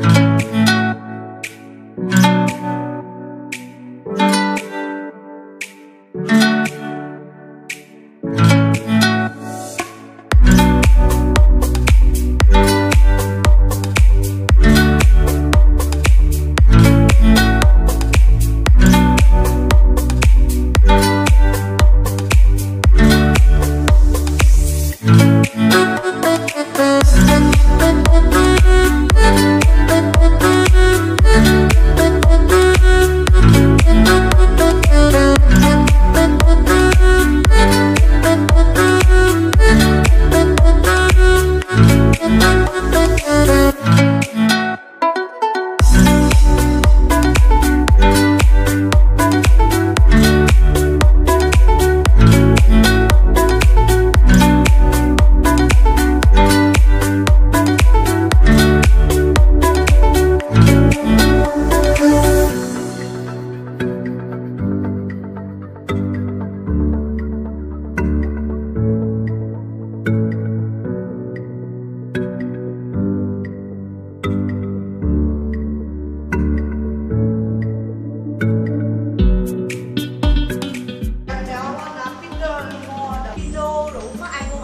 Música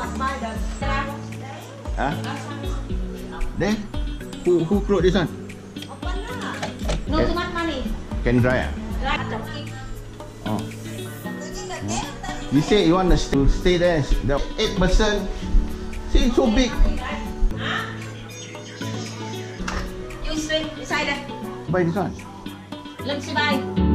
sampai dan Who who wrote this one? Open lah. No too much money. Can dry ah? Dry. Oh. You say you want to stay there. The eight person. See so big. Bye, this one. Let's see, bye.